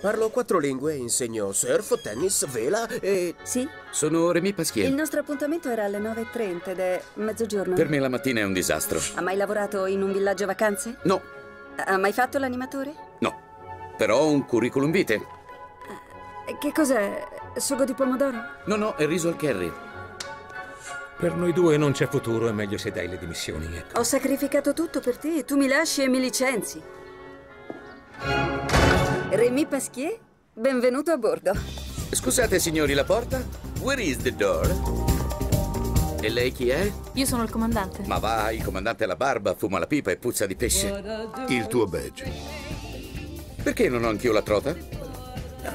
Parlo quattro lingue, insegno surf, tennis, vela e... Sì? Sono Remy Il Pasquier. nostro appuntamento era alle 9.30 ed è mezzogiorno. Per me la mattina è un disastro. Ha mai lavorato in un villaggio vacanze? No, Ha mai fatto l'animatore? no. Però ho un curriculum vitae. E Che cos'è? Sugo di pomodoro? No, no, è riso al curry. Per noi due non c'è futuro, è meglio se dai le dimissioni, ecco. Ho sacrificato tutto per te e tu mi lasci e mi licenzi. Rémi Pasquier, benvenuto a bordo. Scusate, signori, la porta? Where is the door? E lei chi è? Io sono il comandante. Ma va, il comandante ha la barba, fuma la pipa e puzza di pesce. Il tuo badge. Perché non ho anch'io la trota?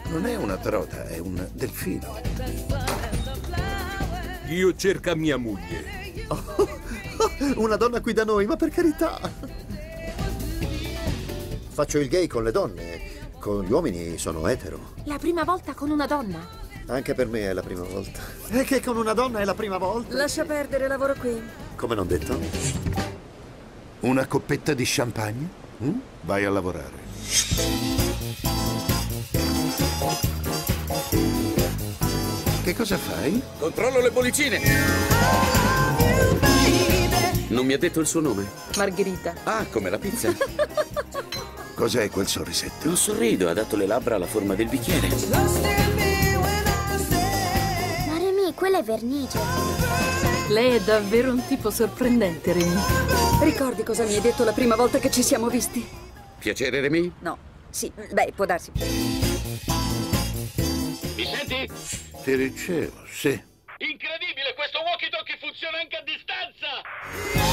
Non è una trota, è un delfino. Io cerca mia moglie. Una donna qui da noi, ma per carità. Faccio il gay con le donne. Con gli uomini sono etero. La prima volta con una donna. Anche per me è la prima volta. E che con una donna è la prima volta? Lascia perdere, lavoro qui. Come non detto? Una coppetta di champagne? Mm? Vai a lavorare. Che cosa fai? Controllo le bollicine! Non mi ha detto il suo nome? Margherita. Ah, come la pizza. Cos'è quel sorrisetto? Non sorrido, ha dato le labbra alla forma del bicchiere. Ma Remy, quella è vernice. Lei è davvero un tipo sorprendente, Remy. Ricordi cosa mi hai detto la prima volta che ci siamo visti? Piacere, Remy? No. Sì, beh, può darsi. Mi senti? Ti ricevo, sì. Incredibile, questo walkie-talkie funziona anche a distanza!